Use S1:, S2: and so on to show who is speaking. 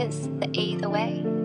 S1: is the eighth way.